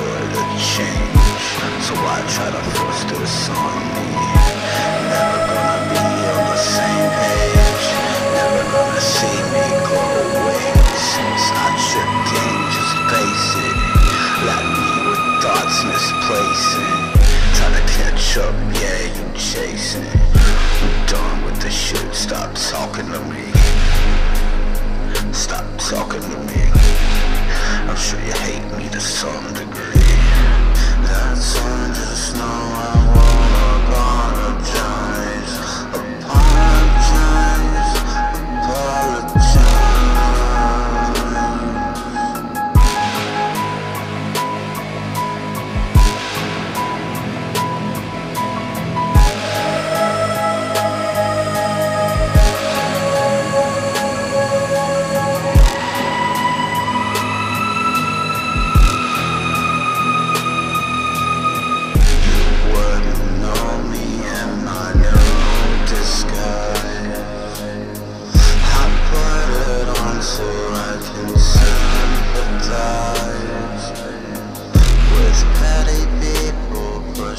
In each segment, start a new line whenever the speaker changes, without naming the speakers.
caterpillar change. So I try to force this on me. Never gonna be on the same page. Never gonna see me grow wings. Since I your game, just face it. Let me with thoughts misplacing. Try to catch up, yeah, you chasing. I'm done with the shit, stop talking to me.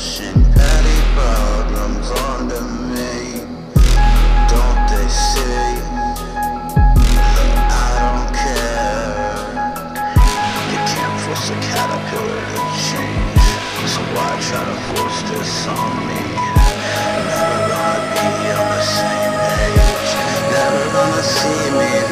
pushing any problems onto me. Don't they see? Look, I don't care. You can't force a caterpillar to change, so why try to force this on me? Never gonna be on the same page. Never gonna see me.